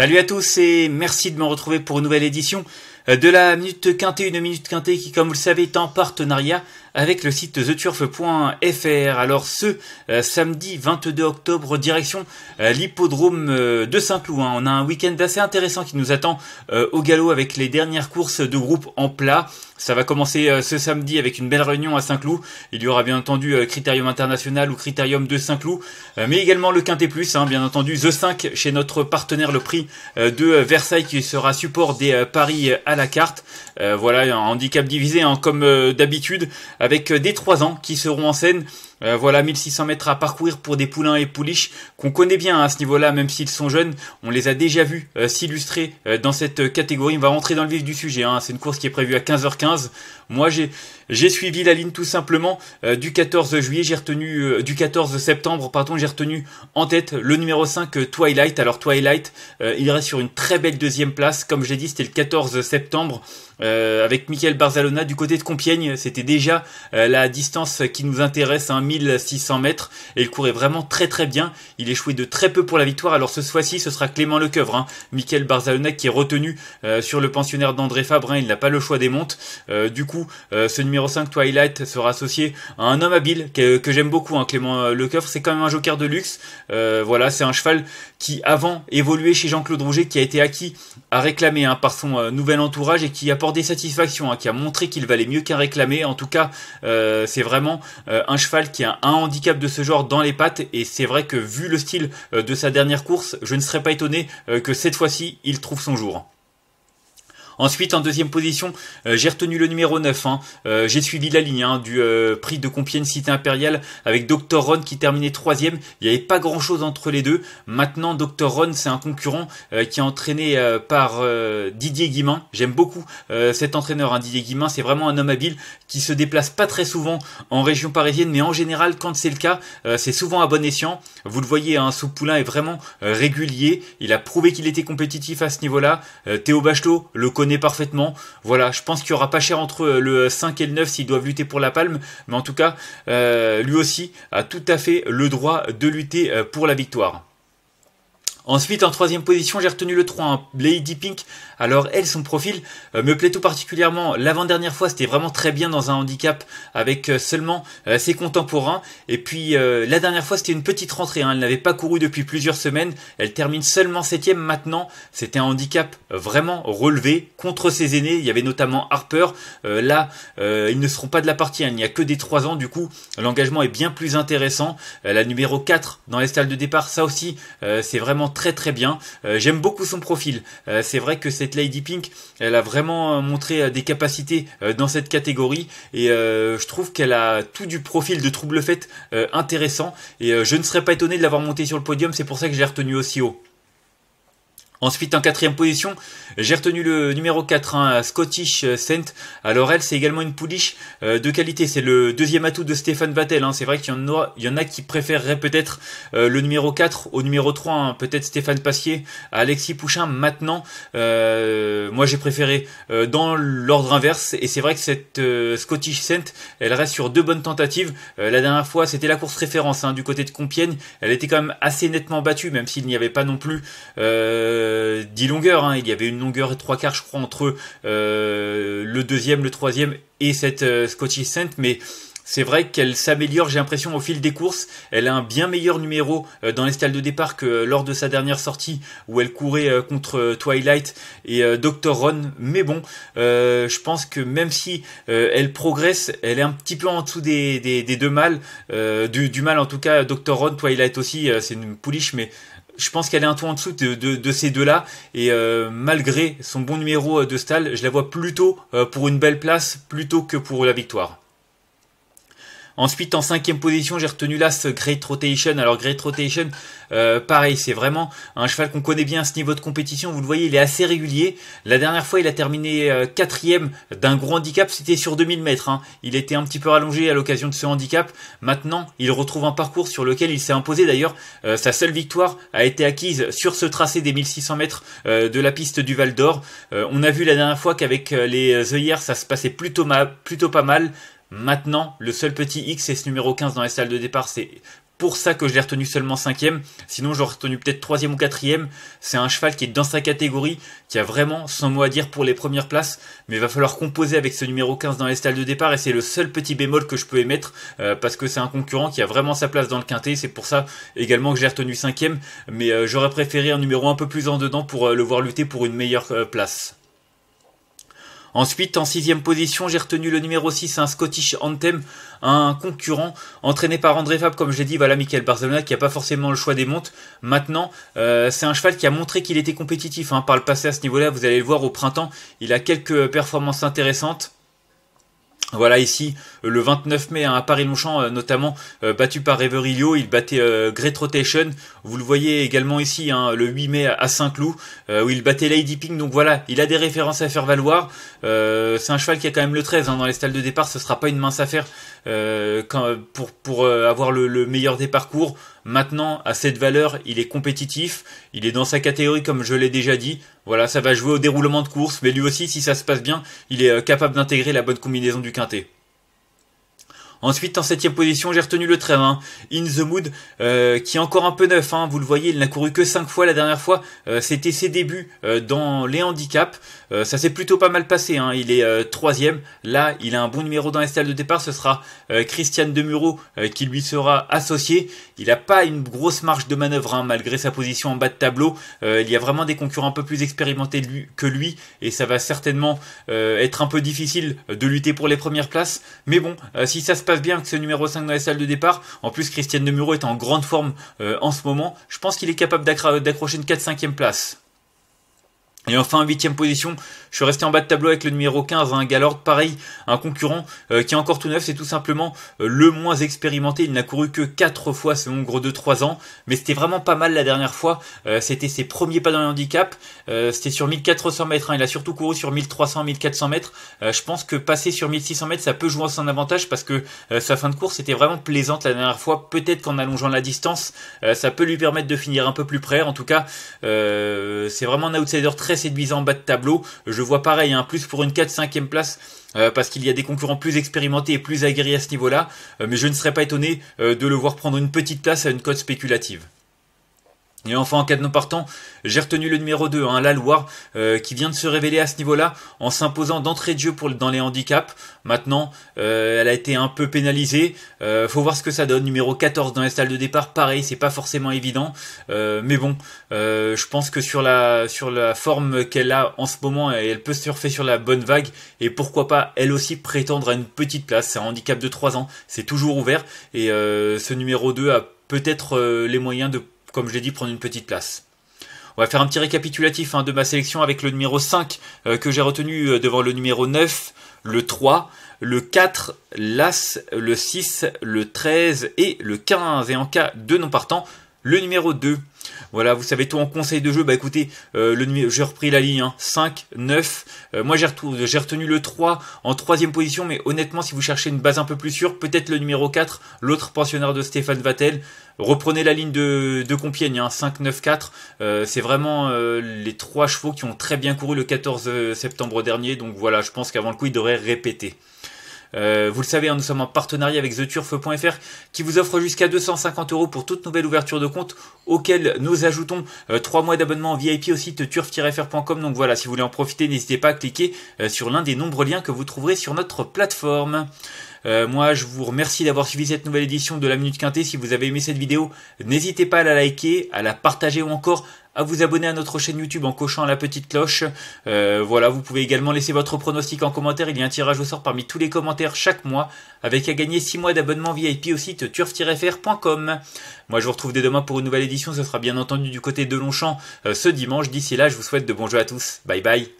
Salut à tous et merci de me retrouver pour une nouvelle édition de la Minute Quintée, une Minute Quintée qui, comme vous le savez, est en partenariat avec le site theturf.fr. Alors ce euh, samedi 22 octobre, direction euh, l'hippodrome euh, de Saint-Cloud. Hein. On a un week-end assez intéressant qui nous attend au galop avec les dernières courses de groupe en plat. Ça va commencer ce samedi avec une belle réunion à Saint-Cloud. Il y aura bien entendu Critérium International ou Critérium de Saint-Cloud, mais également le Quintet Plus, hein, bien entendu The 5 chez notre partenaire le prix de Versailles qui sera support des paris la carte. voilà, un handicap divisé hein, comme d'habitude avec des 3 ans qui seront en scène euh, voilà, 1600 mètres à parcourir pour des poulains et pouliches qu'on connaît bien hein, à ce niveau-là, même s'ils sont jeunes. On les a déjà vus euh, s'illustrer euh, dans cette catégorie. On va rentrer dans le vif du sujet. Hein. C'est une course qui est prévue à 15h15. Moi, j'ai j'ai suivi la ligne tout simplement du 14 juillet. J'ai retenu du 14 septembre, pardon, j'ai retenu en tête le numéro 5 Twilight. Alors Twilight, il reste sur une très belle deuxième place. Comme je l'ai dit, c'était le 14 septembre. avec Michael Barzalona du côté de Compiègne, c'était déjà la distance qui nous intéresse, hein, 1600 mètres et il courait vraiment très très bien. Il échouait de très peu pour la victoire. Alors ce fois-ci, ce sera Clément Lecoeuvre, hein. Michael Barzalona qui est retenu euh, sur le pensionnaire d'André Fabre. Hein. il n'a pas le choix des montes. Euh, du coup, euh, ce numéro 5 Twilight sera associé à un homme habile que, j'aime beaucoup, hein, Clément Lecoeuvre. C'est quand même un joker de luxe. voilà, c'est un cheval qui avant évoluait chez Jean-Claude Rouget, qui a été acquis à réclamer par son nouvel entourage et qui apporte des satisfactions, qui a montré qu'il valait mieux qu'un réclamé. En tout cas, c'est vraiment un cheval qui a un handicap de ce genre dans les pattes et c'est vrai que vu le style euh, de sa dernière course, je ne serais pas étonné euh, que cette fois-ci il trouve son jour. Ensuite, en deuxième position, euh, j'ai retenu le numéro 9. Hein. Euh, j'ai suivi la ligne hein, du euh, prix de Compiègne Cité Impériale avec Dr. Ron qui terminait troisième. Il n'y avait pas grand-chose entre les deux. Maintenant, Dr. Ron, c'est un concurrent qui est entraîné par Didier Guimin. J'aime beaucoup cet entraîneur, hein, Didier Guimin. C'est vraiment un homme habile qui se déplace pas très souvent en région parisienne, mais en général, quand c'est le cas, c'est souvent à bon escient. Vous le voyez, hein, Poulain est vraiment régulier. Il a prouvé qu'il était compétitif à ce niveau-là. Théo Bachelot le connaît parfaitement. Voilà, je pense qu'il y aura pas cher entre le 5 et le 9 s'ils doivent lutter pour la palme, mais en tout cas, euh, lui aussi a tout à fait le droit de lutter euh, pour la victoire. Ensuite, en troisième position, j'ai retenu le 3, Lady Pink. Alors, elle, son profil euh, me plaît tout particulièrement. L'avant-dernière fois, c'était vraiment très bien dans un handicap avec euh, seulement euh, ses contemporains. Et puis, la dernière fois, c'était une petite rentrée. Hein. Elle n'avait pas couru depuis plusieurs semaines. Elle termine seulement septième maintenant. C'était un handicap vraiment relevé contre ses aînés. Il y avait notamment Harper. là, ils ne seront pas de la partie. Hein. Il n'y a que des 3 ans. Du coup, l'engagement est bien plus intéressant. la numéro 4 dans les stalles de départ, ça aussi, c'est vraiment très très bien. Euh, j'aime beaucoup son profil. Euh, c'est vrai que cette Lady Pink, elle a vraiment euh, montré des capacités dans cette catégorie et je trouve qu'elle a tout du profil de trouble fait intéressant et je ne serais pas étonné de l'avoir montée sur le podium. C'est pour ça que j'ai retenu aussi haut. Ensuite, en quatrième position, j'ai retenu le numéro 4, hein, Scottish Saint. Alors elle, c'est également une pouliche euh, de qualité. C'est le deuxième atout de Stéphane Vattel. Hein. C'est vrai qu'il y, en a, il y en a qui préféreraient peut-être euh, le numéro 4 au numéro 3. Hein. Peut-être Stéphane Passier Alexis Pouchin. Maintenant, euh, moi j'ai préféré dans l'ordre inverse. Et c'est vrai que cette Scottish Saint, elle reste sur deux bonnes tentatives. la dernière fois, c'était la course référence du côté de Compiègne. Elle était quand même assez nettement battue, même s'il n'y avait pas non plus... 10 longueurs. Hein. Il y avait une longueur et trois quarts, je crois, entre euh, le deuxième, le troisième et cette euh, Scottish Saint, mais c'est vrai qu'elle s'améliore, j'ai l'impression, au fil des courses. Elle a un bien meilleur numéro euh, dans les stalles de départ que lors de sa dernière sortie où elle courait contre Twilight et Dr. Ron. Mais bon, je pense que même si elle progresse, elle est un petit peu en dessous des, deux mâles. Du, du, mal en tout cas, Dr. Ron, Twilight aussi, c'est une pouliche, mais je pense qu'elle est un tout en dessous de, ces deux-là. Et euh, malgré son bon numéro euh, de stall, je la vois plutôt euh, pour une belle place plutôt que pour la victoire. Ensuite, en cinquième position, j'ai retenu ce Great Rotation. Alors, Great Rotation, euh, pareil, c'est vraiment un cheval qu'on connaît bien à ce niveau de compétition. Vous le voyez, il est assez régulier. La dernière fois, il a terminé euh, quatrième d'un gros handicap. C'était sur 2000 mètres. Hein. Il était un petit peu rallongé à l'occasion de ce handicap. Maintenant, il retrouve un parcours sur lequel il s'est imposé. D'ailleurs, euh, sa seule victoire a été acquise sur ce tracé des 1600 mètres de la piste du Val d'Or. on a vu la dernière fois qu'avec les œillères, ça se passait plutôt pas mal. Maintenant, le seul petit X, c'est ce numéro 15 dans les salles de départ, c'est pour ça que je l'ai retenu seulement cinquième. Sinon, j'aurais retenu peut-être troisième ou quatrième. C'est un cheval qui est dans sa catégorie, qui a vraiment son mot à dire pour les premières places. Mais il va falloir composer avec ce numéro 15 dans les stalles de départ. Et c'est le seul petit bémol que je peux émettre euh, parce que c'est un concurrent qui a vraiment sa place dans le quintet. C'est pour ça également que je l'ai retenu cinquième. Mais euh, j'aurais préféré un numéro un peu plus en dedans pour euh, le voir lutter pour une meilleure place. Ensuite, en sixième position, j'ai retenu le numéro 6, un Scottish Anthem, un concurrent entraîné par André Fab, comme je l'ai dit, voilà, Michael Barcelona, qui n'a pas forcément le choix des montes. Maintenant, euh, c'est un cheval qui a montré qu'il était compétitif hein, par le passé à ce niveau-là. Vous allez le voir au printemps, il a quelques performances intéressantes. Voilà ici le 29 mai à Paris-Longchamp euh, notamment euh, battu par Reverilio, il battait euh, Great Rotation. Vous le voyez également ici hein, le 8 mai à Saint-Cloud où il battait Lady Pink. Donc voilà, il a des références à faire valoir. c'est un cheval qui a quand même le 13 hein, dans les stalles de départ, ce sera pas une mince affaire pour, pour avoir le, le meilleur des parcours. Maintenant, à cette valeur, il est compétitif, il est dans sa catégorie comme je l'ai déjà dit. Voilà, ça va jouer au déroulement de course, mais lui aussi, si ça se passe bien, il est euh, capable d'intégrer la bonne combinaison du quintet. Ensuite, en septième position, j'ai retenu le 13, hein, In the Mood, euh, qui est encore un peu neuf. Hein, vous le voyez, il n'a couru que 5 fois la dernière fois. Euh, c'était ses débuts euh, dans les handicaps. ça s'est plutôt pas mal passé. Hein, il est troisième. Là, il a un bon numéro dans les salles de départ. Ce sera Christian Demuro qui lui sera associé. Il n'a pas une grosse marge de manœuvre hein, malgré sa position en bas de tableau. il y a vraiment des concurrents un peu plus expérimentés que lui et ça va certainement être un peu difficile de lutter pour les premières places. Mais bon, si ça se passe bien que ce numéro 5 dans les salles de départ, en plus Christian Demuro est en grande forme euh, en ce moment, je pense qu'il est capable d'accrocher une 4-5e place. Et enfin, en huitième position, je suis resté en bas de tableau avec le numéro 15, un hein, pareil, un concurrent euh, qui est encore tout neuf, c'est tout simplement euh, le moins expérimenté. Il n'a couru que 4 fois ce nombre de 3 ans, mais c'était vraiment pas mal la dernière fois. Euh, c'était ses premiers pas dans le handicap, c'était sur 1400 mètres, hein. il a surtout couru sur 1300, 1400 mètres. je pense que passer sur 1600 mètres, ça peut jouer en son avantage parce que sa fin de course était vraiment plaisante la dernière fois. Peut-être qu'en allongeant la distance, ça peut lui permettre de finir un peu plus près. En tout cas, c'est vraiment un outsider très séduisant en bas de tableau. Je vois pareil, hein, plus pour une 4-5e place. Euh, parce qu'il y a des concurrents plus expérimentés et plus aguerris à ce niveau-là, euh, mais je ne serais pas étonné euh, de le voir prendre une petite place à une cote spéculative. Et enfin, en cas de non partant, j'ai retenu le numéro 2, hein, la Loire, euh, qui vient de se révéler à ce niveau-là en s'imposant d'entrée de jeu pour, dans les handicaps. Maintenant, euh, elle a été un peu pénalisée. Euh, faut voir ce que ça donne. Numéro 14 dans les salles de départ, pareil, c'est pas forcément évident. mais bon, je pense que sur la, sur la forme qu'elle a en ce moment, elle peut surfer sur la bonne vague. Et pourquoi pas, elle aussi, prétendre à une petite place. C'est un handicap de 3 ans, c'est toujours ouvert. Et ce numéro 2 a peut-être les moyens de comme je l'ai dit, prendre une petite place. On va faire un petit récapitulatif hein, de ma sélection avec le numéro 5 euh, que j'ai retenu euh, devant le numéro 9, le 3, le 4, l'As, le 6, le 13 et le 15. Et en cas de non partant, le numéro 2. Voilà, vous savez tout en conseil de jeu. Bah écoutez, euh, le j'ai repris la ligne 5, hein. 9. Euh, moi j'ai retenu, le 3 en troisième position, mais honnêtement, si vous cherchez une base un peu plus sûre, peut-être le numéro 4, l'autre pensionnaire de Stéphane Vattel. Reprenez la ligne de, de Compiègne, hein, 5, 9, 4. c'est vraiment euh, les trois chevaux qui ont très bien couru le 14 septembre dernier. Donc voilà, je pense qu'avant le coup, ils devraient répéter. Euh, vous le savez, hein, nous sommes en partenariat avec TheTurf.fr qui vous offre jusqu'à 250 euros pour toute nouvelle ouverture de compte auquel nous ajoutons euh, 3 mois d'abonnement VIP au site turf-fr.com. Donc voilà, si vous voulez en profiter, n'hésitez pas à cliquer euh, sur l'un des nombreux liens que vous trouverez sur notre plateforme. Euh, moi, je vous remercie d'avoir suivi cette nouvelle édition de la Minute Quintée. Si vous avez aimé cette vidéo, n'hésitez pas à la liker, à la partager ou encore à vous abonner à notre chaîne YouTube en cochant la petite cloche. Euh, voilà, vous pouvez également laisser votre pronostic en commentaire. Il y a un tirage au sort parmi tous les commentaires chaque mois, avec à gagner 6 mois d'abonnement VIP au site turf-fr.com. Moi, je vous retrouve dès demain pour une nouvelle édition. Ce sera bien entendu du côté de Longchamp euh, ce dimanche. D'ici là, je vous souhaite de bons jeux à tous. Bye bye.